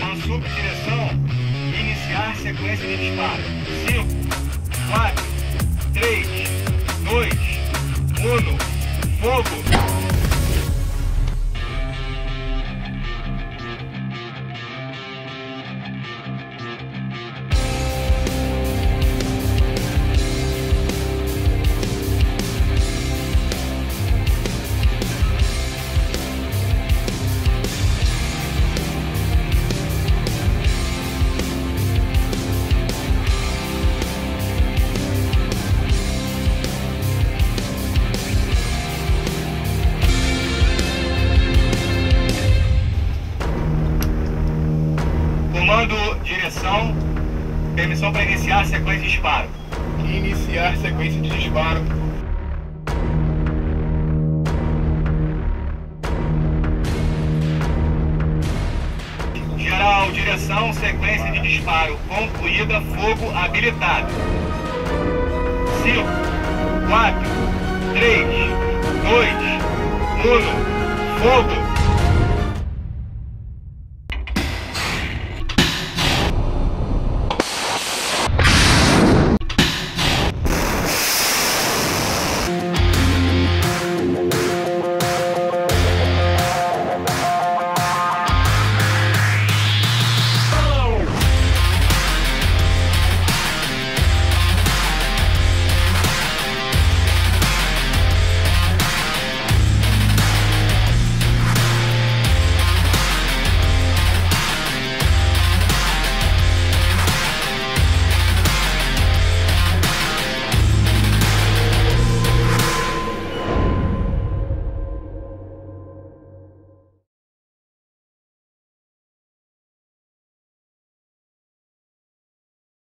Na subdireção, iniciar sequência de disparo. 5, 4, 3, Comando, direção, permissão para iniciar a sequência de disparo. Iniciar sequência de disparo. Geral, direção, sequência de disparo concluída, fogo habilitado. 5, 4, 3, 2, 1, fogo!